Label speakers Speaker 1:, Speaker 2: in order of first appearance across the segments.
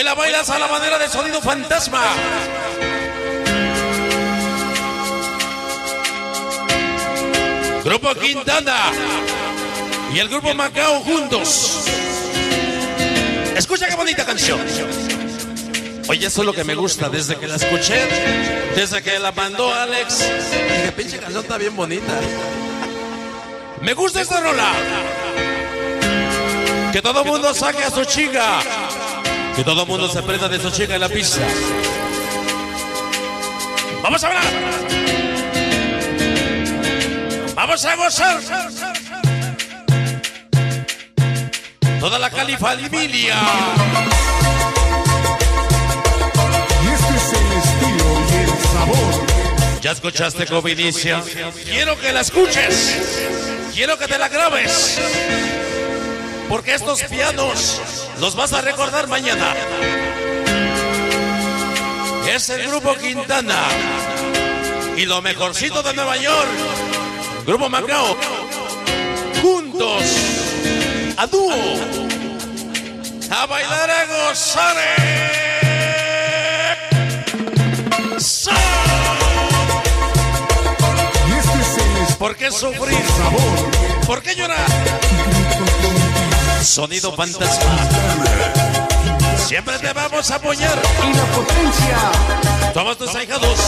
Speaker 1: Hoy la bailas a la manera de sonido fantasma. Grupo Quintana y el Grupo Macao juntos. Escucha qué bonita canción. Oye, eso es lo que me gusta desde que la escuché, desde que la mandó Alex. Dije, pinche canción está bien bonita. Me gusta esta rola. Que todo mundo saque a su chica. Que todo mundo se prenda de su chica en la pista. Vamos a hablar. Vamos a gozar. Toda la califa Emilia.
Speaker 2: Y este es el estilo y el sabor.
Speaker 1: ¿Ya escuchaste cómo inicia? Quiero que la escuches. Quiero que te la grabes. Porque estos pianos los vas a recordar mañana. Es el grupo Quintana. Y lo mejorcito de Nueva York. Grupo Macao. Juntos. A dúo. A bailar a gozar.
Speaker 2: Estilo
Speaker 1: ¿Por qué sufrir? ¿Por qué llorar? Sonido fantasma. Siempre te vamos a apoyar.
Speaker 3: y la potencia
Speaker 1: Somos tus ahijados.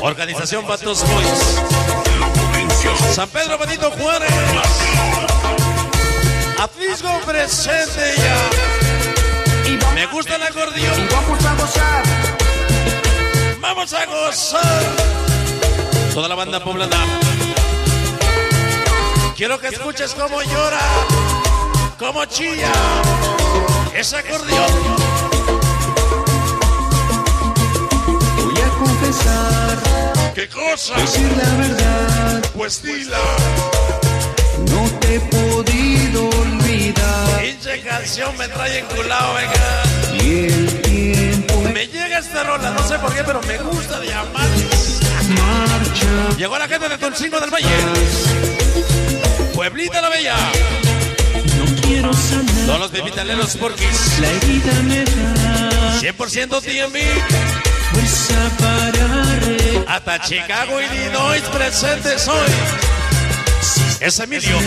Speaker 1: Organización Patos Boys. San Pedro Benito Juárez. Atlisco presente ya. Me gusta el
Speaker 3: y
Speaker 1: acordeón.
Speaker 3: vamos a gozar
Speaker 1: Vamos a gozar. Toda la banda poblana. Quiero que escuches cómo llora, cómo chilla ese acordeón.
Speaker 3: voy a confesar
Speaker 1: ¿Qué cosa?
Speaker 3: decir la verdad
Speaker 1: Pues dila.
Speaker 3: no te he podido olvidar
Speaker 1: Pinche canción me trae enculado, venga.
Speaker 3: y el tiempo
Speaker 1: Me llega esta rola, no sé por qué, pero me gusta de amantes.
Speaker 3: marcha
Speaker 1: Llegó la gente de Toncingo del Valle. Pueblita la Bella.
Speaker 3: no quiero sanar
Speaker 1: Todos los bebitaleros porquis.
Speaker 3: la herida me da
Speaker 1: 100% TMB.
Speaker 3: fuerza para re-
Speaker 1: Hasta Chicago, Illinois, presentes hoy. Es Emilio.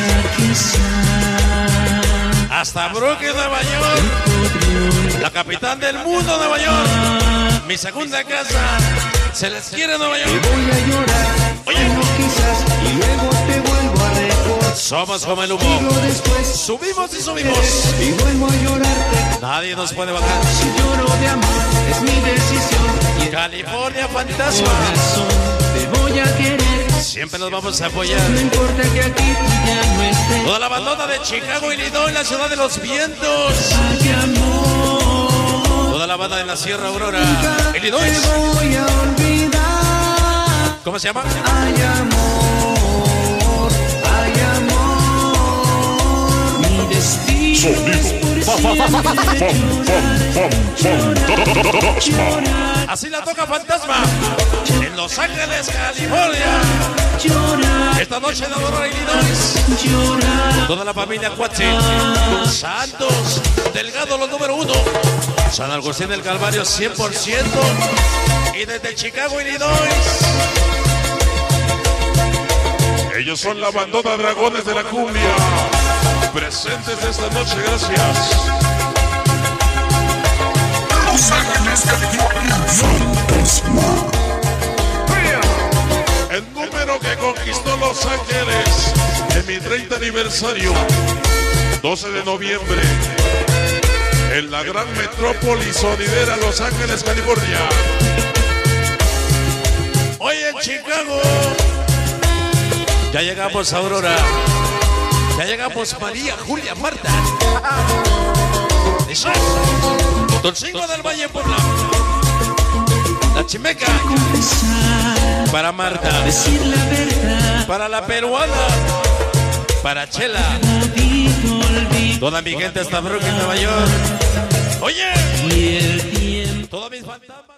Speaker 1: Hasta Brooklyn, Nueva York. La capital del mundo, Nueva York. Mi segunda casa. Se les quiere Nueva York.
Speaker 3: voy a llorar
Speaker 1: Oye.
Speaker 3: quizás y luego te recordar
Speaker 1: Somos como el humo. Subimos y subimos.
Speaker 3: y vuelvo a llorarte
Speaker 1: Nadie nos puede bajar.
Speaker 3: Si lloro de amor, es mi decisión.
Speaker 1: California Fantasma.
Speaker 3: te voy a querer.
Speaker 1: Siempre nos vamos a apoyar.
Speaker 3: No importa que aquí ya no estés.
Speaker 1: Toda la bandota de Chicago, Illinois, la ciudad de los vientos. Toda la banda de la Sierra Aurora, Illinois. ¿Cómo se llama?
Speaker 3: Ay, amor,
Speaker 1: Así la toca Fantasma. En Los Ángeles, California. Esta noche en Aurora, Illinois. Toda la familia Cuatzi. Santos, Delgado, los número uno. San Agustín del Calvario, 100%. Y desde Chicago, Illinois.
Speaker 4: Ellos son la bandota Dragones de la Cumbia. Presentes esta noche, gracias. Los Ángeles, California. El número que conquistó Los Ángeles en mi 30 aniversario, 12 de noviembre, en la gran metrópoli sonidera Los Ángeles, California.
Speaker 1: Hoy en Chicago. Ya llegamos Aurora. Ya llegamos María, Julia, Marta. Eso. Toncingo del Valle Puebla. La Chimeca. Para Marta. Para la peruana. Para Chela. Toda mi gente hasta Brooklyn, Nueva York. Oye. Todos mis fantasmas.